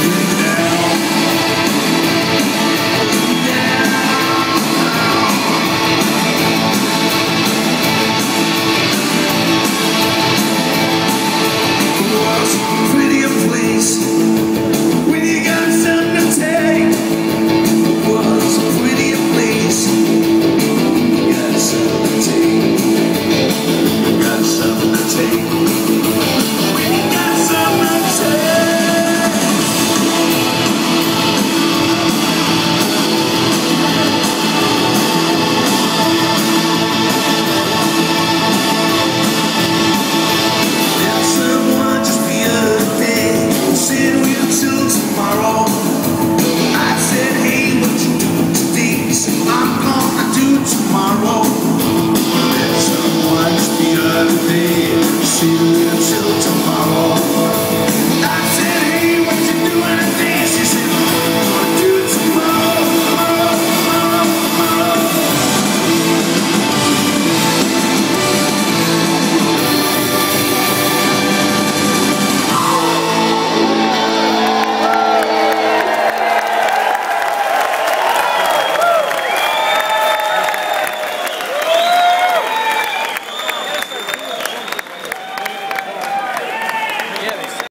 you.